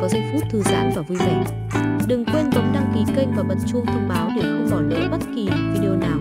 có giây phút thư giãn và vui vẻ. Đừng quên bấm đăng ký kênh và bật chuông thông báo để không bỏ lỡ bất kỳ video nào.